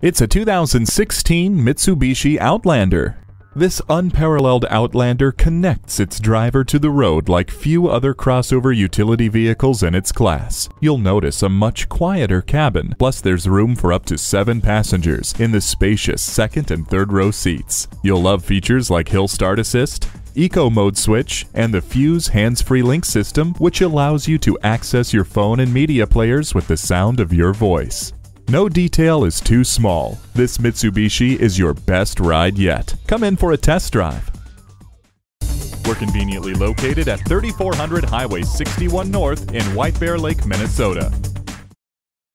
It's a 2016 Mitsubishi Outlander. This unparalleled Outlander connects its driver to the road like few other crossover utility vehicles in its class. You'll notice a much quieter cabin, plus there's room for up to seven passengers in the spacious second and third row seats. You'll love features like Hill Start Assist, Eco Mode switch, and the Fuse hands-free link system which allows you to access your phone and media players with the sound of your voice. No detail is too small. This Mitsubishi is your best ride yet. Come in for a test drive. We're conveniently located at 3400 Highway 61 North in White Bear Lake, Minnesota.